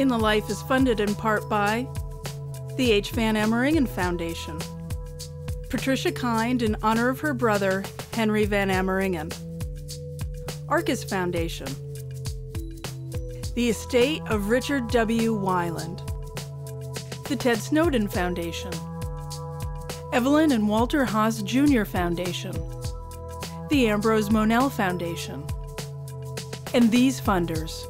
In the Life is funded in part by the H. Van Ameringen Foundation, Patricia Kind in honor of her brother, Henry Van Ameringen, Arcus Foundation, the estate of Richard W. Weiland, the Ted Snowden Foundation, Evelyn and Walter Haas Jr. Foundation, the Ambrose Monell Foundation, and these funders.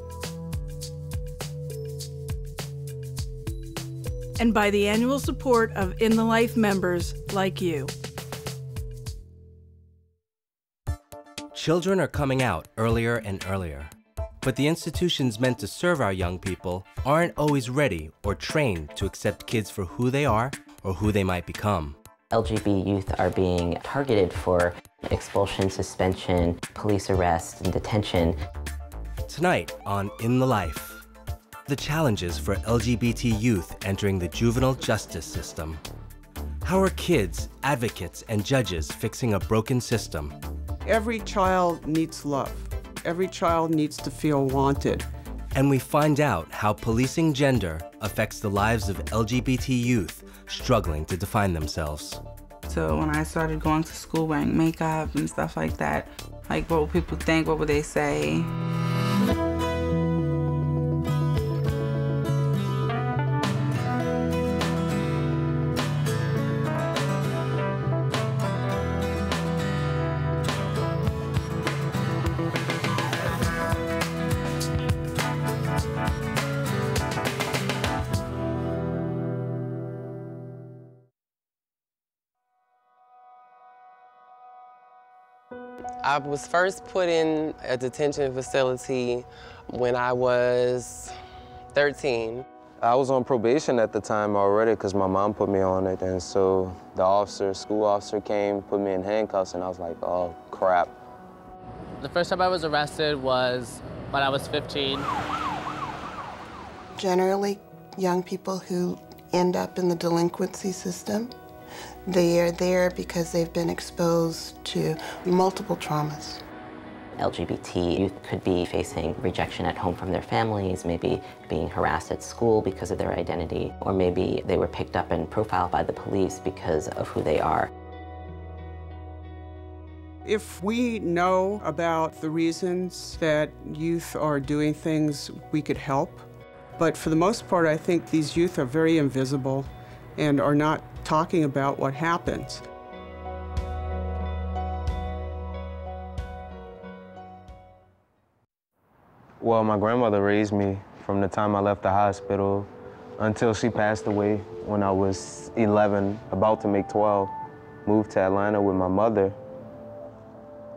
And by the annual support of In the Life members like you. Children are coming out earlier and earlier. But the institutions meant to serve our young people aren't always ready or trained to accept kids for who they are or who they might become. LGBT youth are being targeted for expulsion, suspension, police arrest, and detention. Tonight on In the Life, the challenges for LGBT youth entering the juvenile justice system. How are kids, advocates, and judges fixing a broken system? Every child needs love. Every child needs to feel wanted. And we find out how policing gender affects the lives of LGBT youth struggling to define themselves. So when I started going to school wearing makeup and stuff like that, like what would people think? What would they say? I was first put in a detention facility when I was 13. I was on probation at the time already because my mom put me on it. And so the officer, school officer came, put me in handcuffs, and I was like, oh, crap. The first time I was arrested was when I was 15. Generally, young people who end up in the delinquency system they are there because they've been exposed to multiple traumas. LGBT youth could be facing rejection at home from their families, maybe being harassed at school because of their identity, or maybe they were picked up and profiled by the police because of who they are. If we know about the reasons that youth are doing things, we could help. But for the most part, I think these youth are very invisible and are not talking about what happens. Well, my grandmother raised me from the time I left the hospital until she passed away when I was 11, about to make 12. Moved to Atlanta with my mother.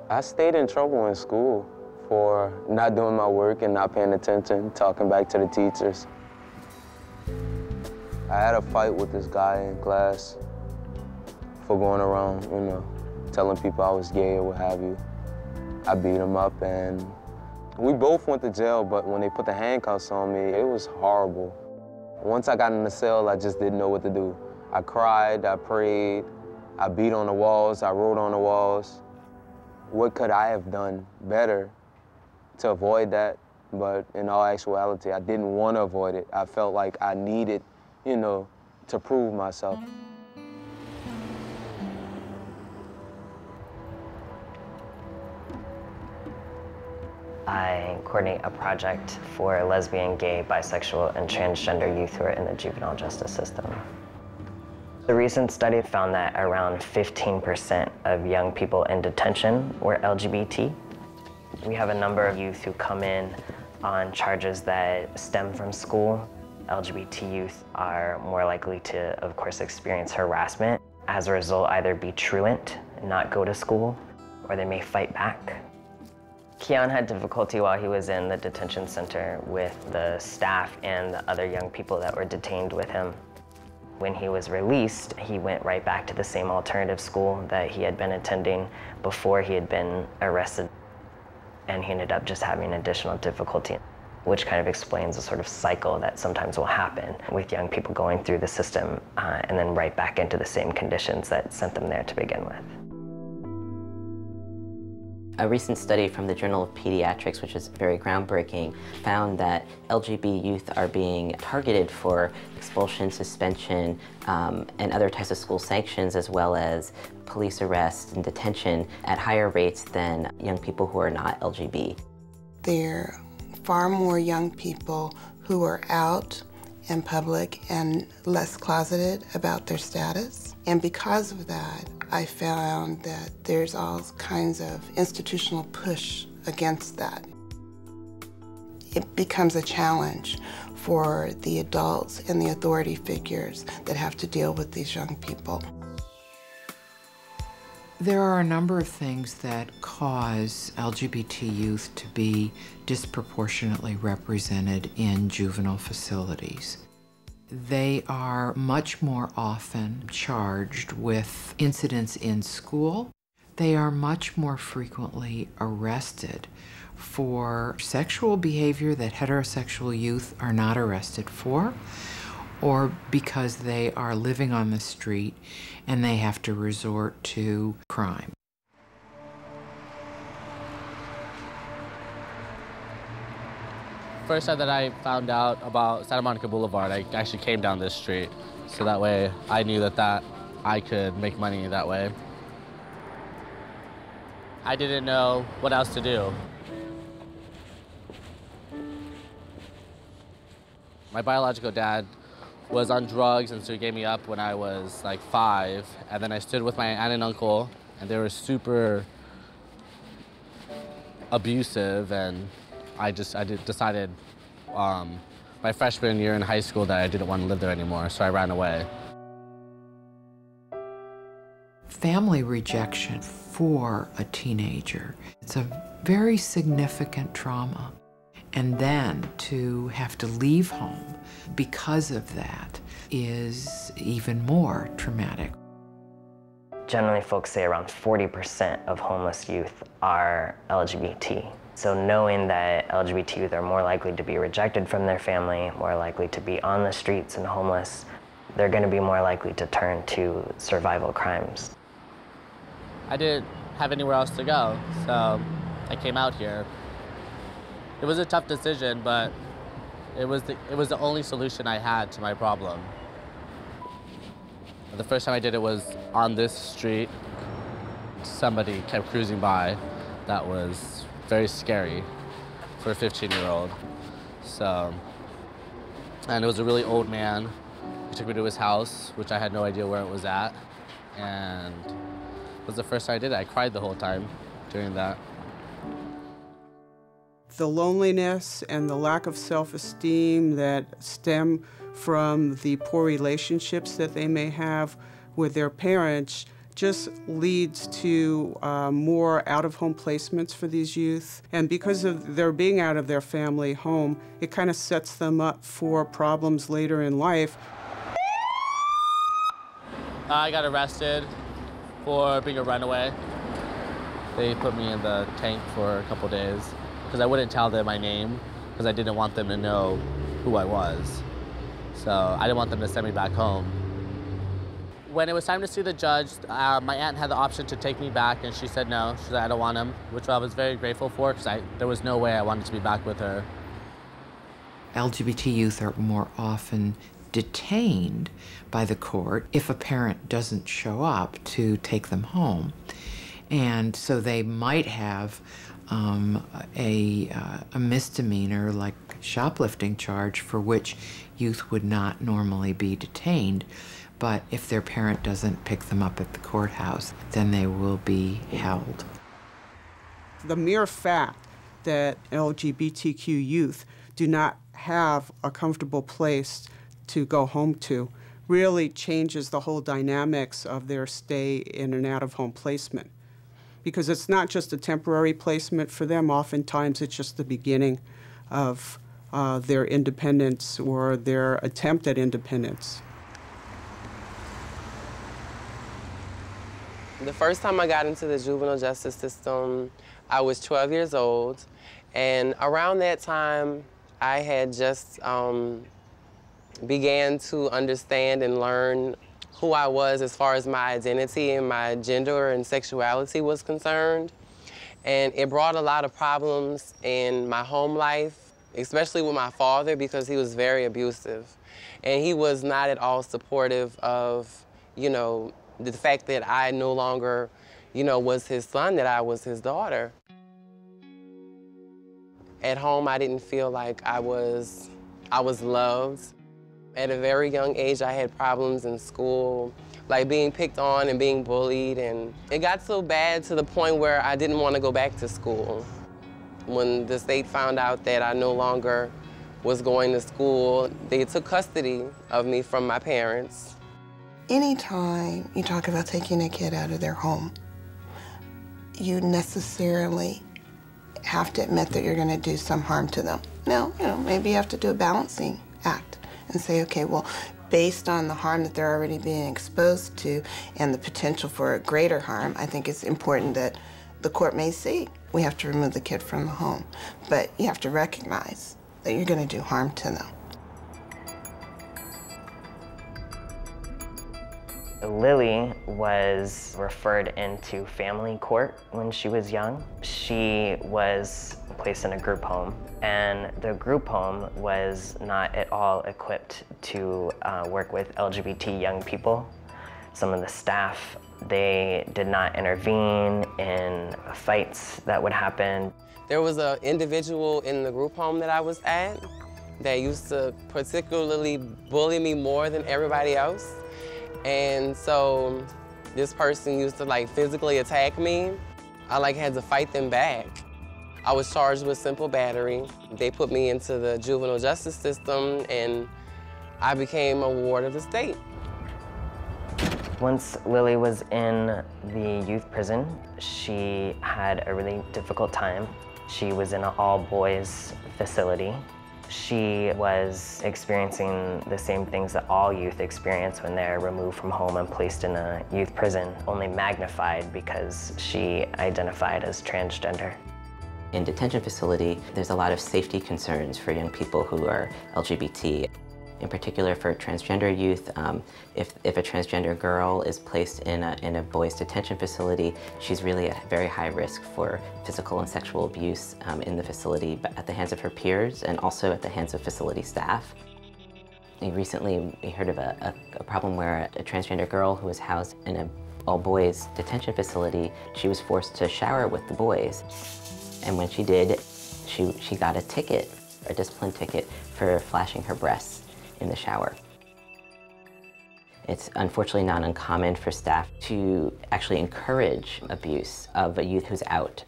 I stayed in trouble in school for not doing my work and not paying attention, talking back to the teachers. I had a fight with this guy in class for going around, you know, telling people I was gay or what have you. I beat him up and we both went to jail, but when they put the handcuffs on me, it was horrible. Once I got in the cell, I just didn't know what to do. I cried, I prayed, I beat on the walls, I wrote on the walls. What could I have done better to avoid that? But in all actuality, I didn't want to avoid it. I felt like I needed you know, to prove myself. I coordinate a project for lesbian, gay, bisexual, and transgender youth who are in the juvenile justice system. The recent study found that around 15% of young people in detention were LGBT. We have a number of youth who come in on charges that stem from school, LGBT youth are more likely to, of course, experience harassment. As a result, either be truant and not go to school, or they may fight back. Keon had difficulty while he was in the detention center with the staff and the other young people that were detained with him. When he was released, he went right back to the same alternative school that he had been attending before he had been arrested. And he ended up just having additional difficulty which kind of explains the sort of cycle that sometimes will happen with young people going through the system uh, and then right back into the same conditions that sent them there to begin with. A recent study from the Journal of Pediatrics, which is very groundbreaking, found that LGB youth are being targeted for expulsion, suspension, um, and other types of school sanctions, as well as police arrest and detention at higher rates than young people who are not LGB. There are far more young people who are out in public and less closeted about their status. And because of that, I found that there's all kinds of institutional push against that. It becomes a challenge for the adults and the authority figures that have to deal with these young people. There are a number of things that cause LGBT youth to be disproportionately represented in juvenile facilities. They are much more often charged with incidents in school. They are much more frequently arrested for sexual behavior that heterosexual youth are not arrested for, or because they are living on the street and they have to resort to crime. First time that I found out about Santa Monica Boulevard, I actually came down this street. So that way I knew that, that I could make money that way. I didn't know what else to do. My biological dad was on drugs and so he gave me up when I was like five. And then I stood with my aunt and uncle and they were super abusive and I just I did, decided um, my freshman year in high school that I didn't want to live there anymore, so I ran away. Family rejection for a teenager, it's a very significant trauma. And then to have to leave home because of that is even more traumatic. Generally, folks say around 40% of homeless youth are LGBT. So knowing that LGBT youth are more likely to be rejected from their family, more likely to be on the streets and homeless, they're going to be more likely to turn to survival crimes. I didn't have anywhere else to go, so I came out here. It was a tough decision, but it was the, it was the only solution I had to my problem. The first time I did it was on this street. Somebody kept cruising by that was very scary for a 15 year old. So, and it was a really old man. He took me to his house, which I had no idea where it was at. And it was the first time I did it. I cried the whole time during that. The loneliness and the lack of self esteem that stem from the poor relationships that they may have with their parents just leads to uh, more out of home placements for these youth. And because of their being out of their family home, it kind of sets them up for problems later in life. I got arrested for being a runaway. They put me in the tank for a couple days because I wouldn't tell them my name because I didn't want them to know who I was. So I didn't want them to send me back home when it was time to see the judge, uh, my aunt had the option to take me back, and she said no. She said, I don't want him, which I was very grateful for because there was no way I wanted to be back with her. LGBT youth are more often detained by the court if a parent doesn't show up to take them home. And so they might have um, a, uh, a misdemeanor like shoplifting charge for which youth would not normally be detained but if their parent doesn't pick them up at the courthouse, then they will be held. The mere fact that LGBTQ youth do not have a comfortable place to go home to really changes the whole dynamics of their stay in an out of home placement. Because it's not just a temporary placement for them, oftentimes it's just the beginning of uh, their independence or their attempt at independence. The first time I got into the juvenile justice system, I was 12 years old. And around that time, I had just um, began to understand and learn who I was as far as my identity and my gender and sexuality was concerned. And it brought a lot of problems in my home life, especially with my father because he was very abusive. And he was not at all supportive of, you know, the fact that I no longer, you know, was his son, that I was his daughter. At home, I didn't feel like I was, I was loved. At a very young age, I had problems in school, like being picked on and being bullied. And it got so bad to the point where I didn't want to go back to school. When the state found out that I no longer was going to school, they took custody of me from my parents. Anytime you talk about taking a kid out of their home, you necessarily have to admit that you're going to do some harm to them. Now, you know, maybe you have to do a balancing act and say, okay, well, based on the harm that they're already being exposed to and the potential for greater harm, I think it's important that the court may see we have to remove the kid from the home. But you have to recognize that you're going to do harm to them. Lily was referred into family court when she was young. She was placed in a group home, and the group home was not at all equipped to uh, work with LGBT young people. Some of the staff, they did not intervene in fights that would happen. There was an individual in the group home that I was at that used to particularly bully me more than everybody else. And so this person used to like physically attack me. I like had to fight them back. I was charged with simple battery. They put me into the juvenile justice system and I became a ward of the state. Once Lily was in the youth prison, she had a really difficult time. She was in an all-boys facility she was experiencing the same things that all youth experience when they're removed from home and placed in a youth prison, only magnified because she identified as transgender. In detention facility, there's a lot of safety concerns for young people who are LGBT in particular for transgender youth. Um, if, if a transgender girl is placed in a, in a boys detention facility, she's really at very high risk for physical and sexual abuse um, in the facility at the hands of her peers and also at the hands of facility staff. Recently, we heard of a, a, a problem where a, transgender girl who was housed in a all-boys detention facility, she was forced to shower with the boys. And when she did, she, she got a ticket, a discipline ticket, for flashing her breasts in the shower. It's unfortunately not uncommon for staff to actually encourage abuse of a youth who's out.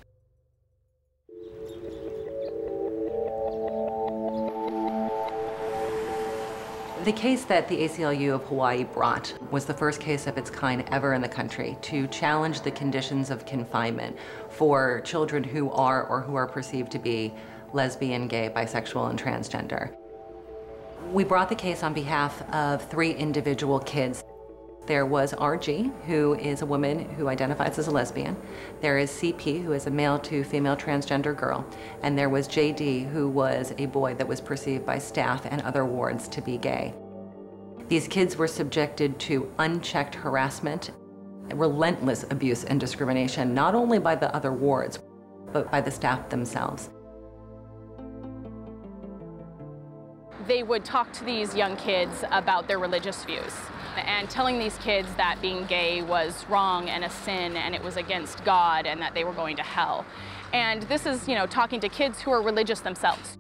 The case that the ACLU of Hawaii brought was the first case of its kind ever in the country to challenge the conditions of confinement for children who are or who are perceived to be lesbian, gay, bisexual, and transgender. We brought the case on behalf of three individual kids. There was RG, who is a woman who identifies as a lesbian. There is CP, who is a male to female transgender girl. And there was JD, who was a boy that was perceived by staff and other wards to be gay. These kids were subjected to unchecked harassment, relentless abuse and discrimination, not only by the other wards, but by the staff themselves. they would talk to these young kids about their religious views and telling these kids that being gay was wrong and a sin and it was against God and that they were going to hell. And this is, you know, talking to kids who are religious themselves.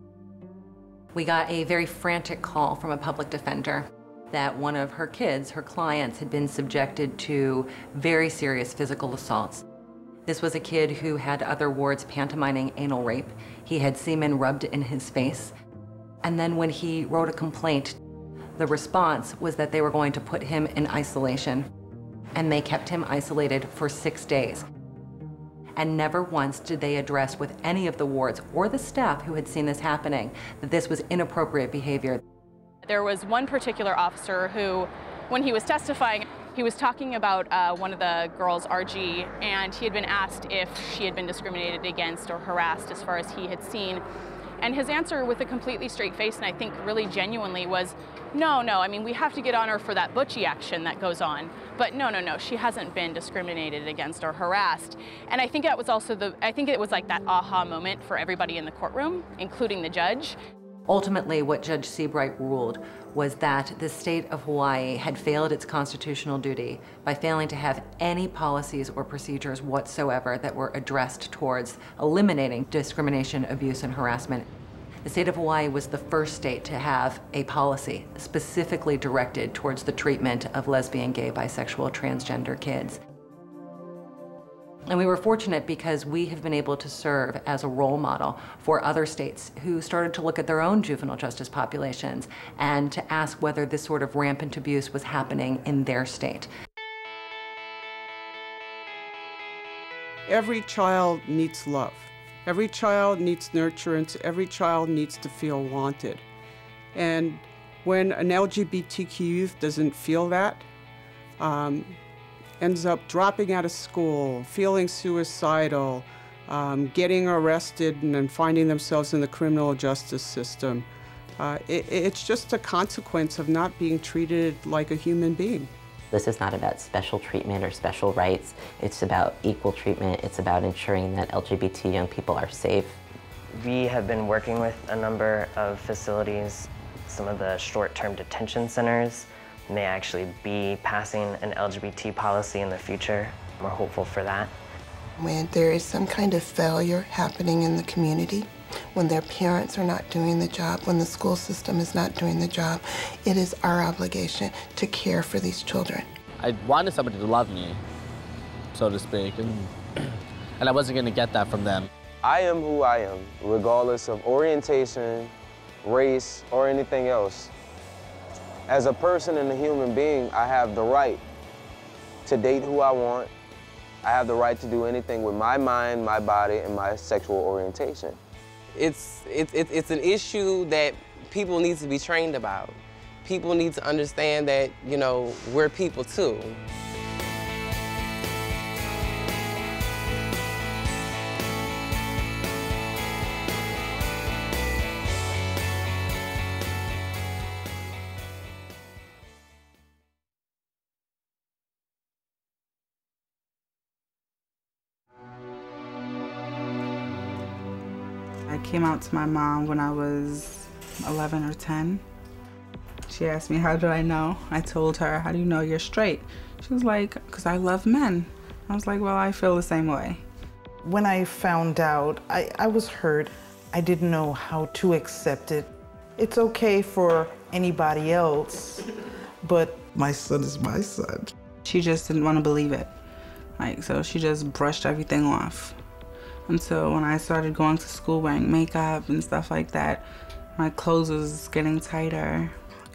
We got a very frantic call from a public defender that one of her kids, her clients, had been subjected to very serious physical assaults. This was a kid who had other wards pantomiming anal rape. He had semen rubbed in his face. And then when he wrote a complaint, the response was that they were going to put him in isolation. And they kept him isolated for six days. And never once did they address with any of the wards or the staff who had seen this happening that this was inappropriate behavior. There was one particular officer who, when he was testifying, he was talking about uh, one of the girls, RG, and he had been asked if she had been discriminated against or harassed as far as he had seen. And his answer with a completely straight face, and I think really genuinely, was, no, no, I mean, we have to get on her for that butchie action that goes on. But no, no, no, she hasn't been discriminated against or harassed. And I think that was also the, I think it was like that aha moment for everybody in the courtroom, including the judge. Ultimately, what Judge Seabright ruled was that the state of Hawaii had failed its constitutional duty by failing to have any policies or procedures whatsoever that were addressed towards eliminating discrimination, abuse, and harassment. The state of Hawaii was the first state to have a policy specifically directed towards the treatment of lesbian, gay, bisexual, transgender kids. And we were fortunate because we have been able to serve as a role model for other states who started to look at their own juvenile justice populations and to ask whether this sort of rampant abuse was happening in their state. Every child needs love. Every child needs nurturance. Every child needs to feel wanted. And when an LGBTQ youth doesn't feel that, um, ends up dropping out of school, feeling suicidal, um, getting arrested, and then finding themselves in the criminal justice system. Uh, it, it's just a consequence of not being treated like a human being. This is not about special treatment or special rights. It's about equal treatment. It's about ensuring that LGBT young people are safe. We have been working with a number of facilities, some of the short-term detention centers, may actually be passing an LGBT policy in the future. We're hopeful for that. When there is some kind of failure happening in the community, when their parents are not doing the job, when the school system is not doing the job, it is our obligation to care for these children. I wanted somebody to love me, so to speak, and, and I wasn't going to get that from them. I am who I am, regardless of orientation, race, or anything else. As a person and a human being, I have the right to date who I want. I have the right to do anything with my mind, my body, and my sexual orientation. It's, it, it, it's an issue that people need to be trained about. People need to understand that, you know, we're people too. Came out to my mom when I was 11 or 10. She asked me, How do I know? I told her, How do you know you're straight? She was like, Because I love men. I was like, Well, I feel the same way. When I found out, I, I was hurt. I didn't know how to accept it. It's okay for anybody else, but my son is my son. She just didn't want to believe it. Like, so she just brushed everything off. And so when I started going to school wearing makeup and stuff like that, my clothes was getting tighter.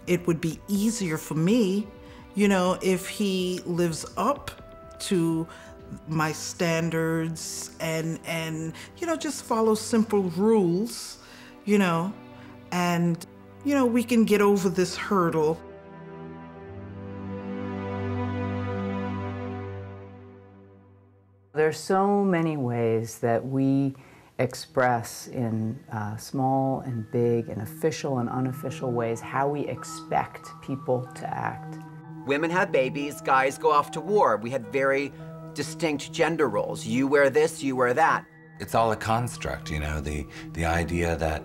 It would be easier for me, you know, if he lives up to my standards and and you know just follow simple rules, you know, and you know we can get over this hurdle. There's so many ways that we express in uh, small and big and official and unofficial ways how we expect people to act. Women have babies, guys go off to war. We had very distinct gender roles. You wear this, you wear that. It's all a construct, you know, the, the idea that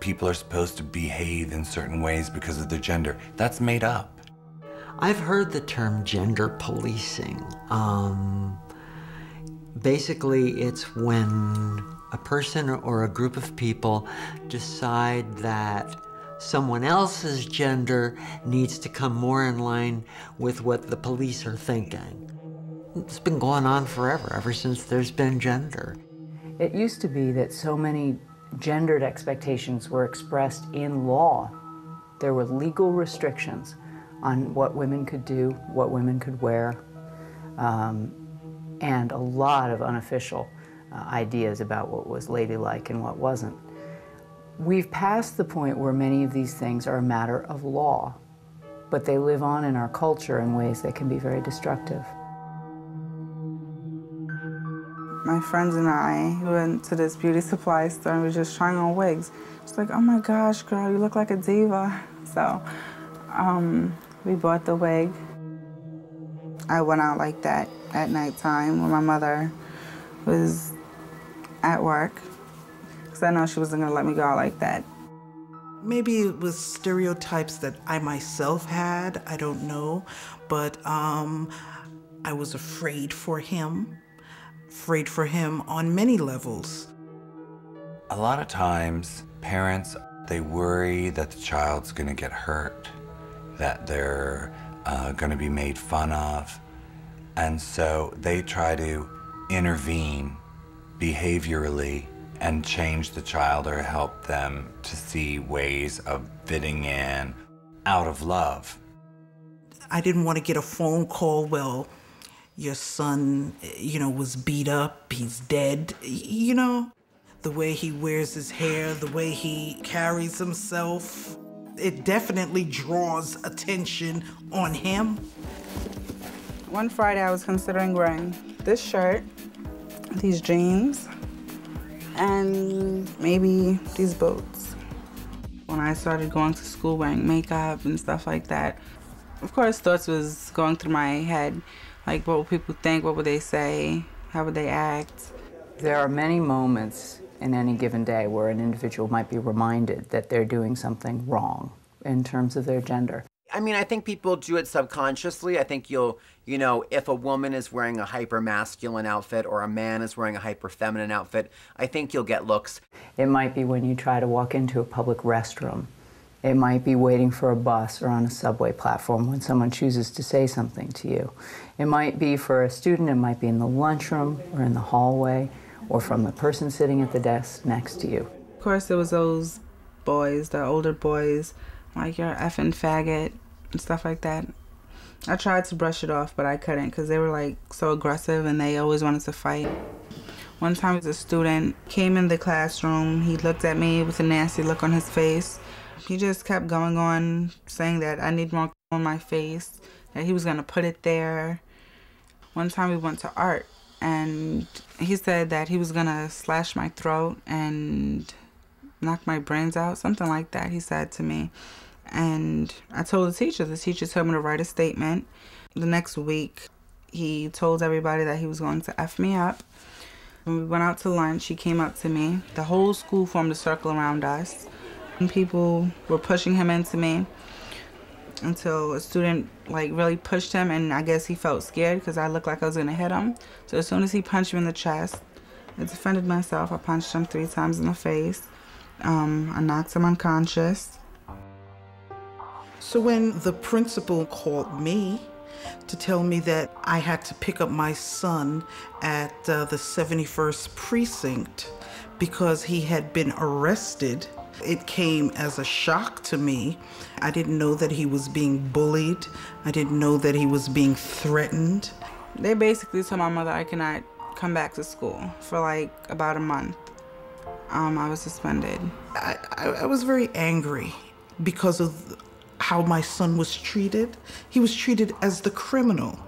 people are supposed to behave in certain ways because of their gender. That's made up. I've heard the term gender policing. Um, basically, it's when a person or a group of people decide that someone else's gender needs to come more in line with what the police are thinking. It's been going on forever, ever since there's been gender. It used to be that so many gendered expectations were expressed in law. There were legal restrictions on what women could do, what women could wear, um, and a lot of unofficial uh, ideas about what was ladylike and what wasn't. We've passed the point where many of these things are a matter of law, but they live on in our culture in ways that can be very destructive. My friends and I went to this beauty supply store and we were just trying on wigs. She's like, oh my gosh, girl, you look like a diva. So Um, we bought the wig. I went out like that at nighttime when my mother was at work because I know she wasn't going to let me go out like that. Maybe it was stereotypes that I myself had, I don't know, but um, I was afraid for him, afraid for him on many levels. A lot of times, parents, they worry that the child's gonna get hurt, that they're uh, gonna be made fun of, and so they try to intervene behaviorally and change the child or help them to see ways of fitting in out of love. I didn't want to get a phone call, well, your son, you know, was beat up, he's dead, you know? The way he wears his hair, the way he carries himself, it definitely draws attention on him. One Friday, I was considering wearing this shirt, these jeans, and maybe these boots. When I started going to school wearing makeup and stuff like that, of course, thoughts was going through my head. Like, what would people think? What would they say? How would they act? There are many moments in any given day where an individual might be reminded that they're doing something wrong in terms of their gender. I mean, I think people do it subconsciously. I think you'll, you know, if a woman is wearing a hyper masculine outfit or a man is wearing a hyper feminine outfit, I think you'll get looks. It might be when you try to walk into a public restroom. It might be waiting for a bus or on a subway platform when someone chooses to say something to you. It might be for a student, it might be in the lunchroom or in the hallway or from the person sitting at the desk next to you. Of course, there was those boys, the older boys, like you're effing faggot and stuff like that. I tried to brush it off, but I couldn't because they were like so aggressive and they always wanted to fight. One time, a student came in the classroom. He looked at me with a nasty look on his face. He just kept going on saying that I need more on my face, that he was going to put it there. One time, we went to art and he said that he was to slash my throat and knock my brains out, something like that, he said to me. And I told the teacher, the teacher told me to write a statement. The next week, he told everybody that he was going to F me up. When we went out to lunch, he came up to me. The whole school formed a circle around us. And people were pushing him into me until a student like really pushed him and I guess he felt scared because I looked like I was gonna hit him. So as soon as he punched me in the chest, I defended myself. I punched him three times in the face. Um, I knocked him unconscious. So when the principal called me to tell me that I had to pick up my son at uh, the 71st precinct because he had been arrested, it came as a shock to me. I didn't know that he was being bullied. I didn't know that he was being threatened. They basically told my mother I cannot come back to school for like about a month. Um, I was suspended. I, I, I was very angry because of how my son was treated. He was treated as the criminal.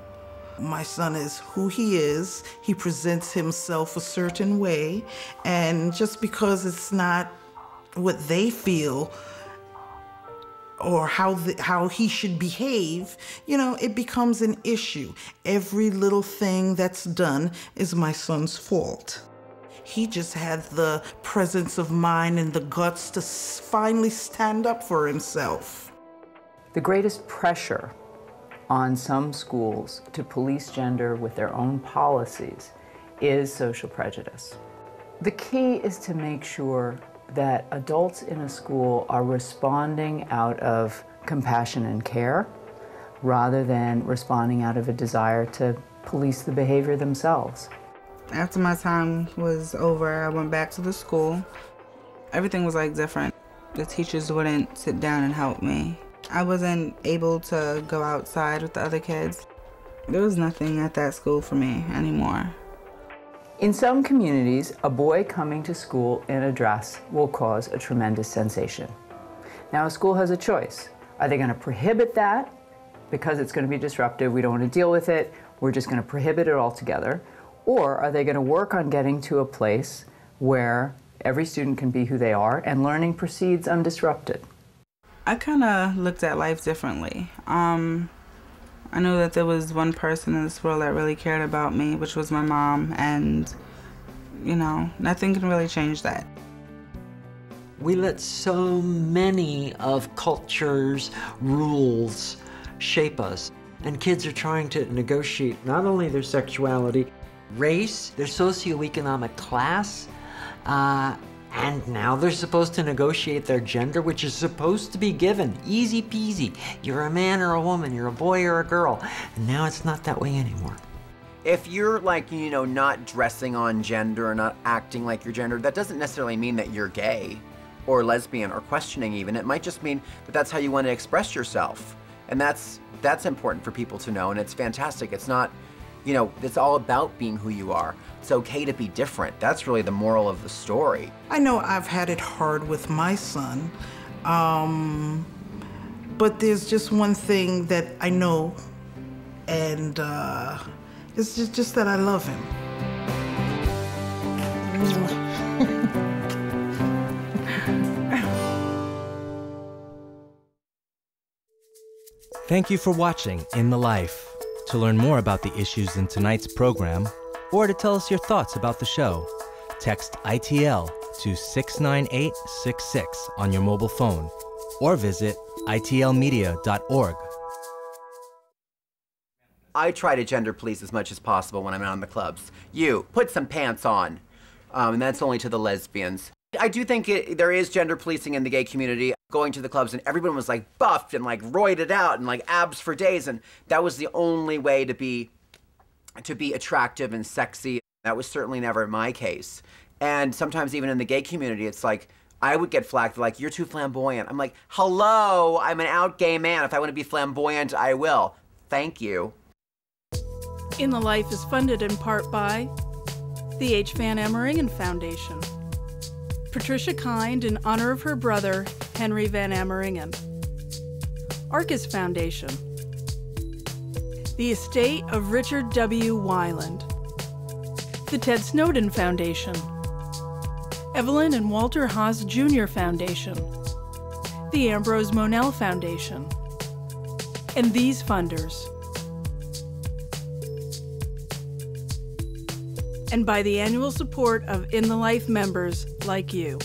My son is who he is. He presents himself a certain way. And just because it's not what they feel or how the, how he should behave, you know, it becomes an issue. Every little thing that's done is my son's fault. He just had the presence of mind and the guts to finally stand up for himself. The greatest pressure on some schools to police gender with their own policies is social prejudice. The key is to make sure that adults in a school are responding out of compassion and care rather than responding out of a desire to police the behavior themselves. After my time was over, I went back to the school. Everything was like different. The teachers wouldn't sit down and help me. I wasn't able to go outside with the other kids. There was nothing at that school for me anymore. In some communities, a boy coming to school in a dress will cause a tremendous sensation. Now, a school has a choice. Are they going to prohibit that because it's going to be disruptive, we don't want to deal with it, we're just going to prohibit it altogether? Or are they going to work on getting to a place where every student can be who they are and learning proceeds undisrupted? I kind of looked at life differently. Um, I knew that there was one person in this world that really cared about me, which was my mom, and you know, nothing can really change that. We let so many of culture's rules shape us. And kids are trying to negotiate not only their sexuality, race, their socioeconomic class, uh, and now they're supposed to negotiate their gender, which is supposed to be given. Easy peasy. You're a man or a woman, you're a boy or a girl. And now it's not that way anymore. If you're like, you know, not dressing on gender or not acting like your gender, that doesn't necessarily mean that you're gay or lesbian or questioning even. It might just mean that that's how you want to express yourself. And that's that's important for people to know and it's fantastic. It's not, you know, it's all about being who you are. It's okay to be different. That's really the moral of the story. I know I've had it hard with my son. Um, but there's just one thing that I know and uh, it's just, just that I love him. Thank you for watching In the Life. To learn more about the issues in tonight's program, or to tell us your thoughts about the show, text ITL to 69866 on your mobile phone, or visit itlmedia.org. I try to gender police as much as possible when I'm out in the clubs. You, put some pants on. Um, and that's only to the lesbians. I do think it, there is gender policing in the gay community. Going to the clubs and everyone was like buffed and like roided out and like abs for days, and that was the only way to be to be attractive and sexy. That was certainly never my case. And sometimes even in the gay community, it's like I would get flagged like you're too flamboyant. I'm like, hello, I'm an out gay man. If I want to be flamboyant, I will. Thank you. In the Life is funded in part by the H. Van Ameringen Foundation. Patricia Kind in honor of her brother, Henry Van Ameringen. Arcus Foundation. The estate of Richard W. Weiland. The Ted Snowden Foundation. Evelyn and Walter Haas Jr. Foundation. The Ambrose Monell Foundation. And these funders. And by the annual support of In the Life members like you.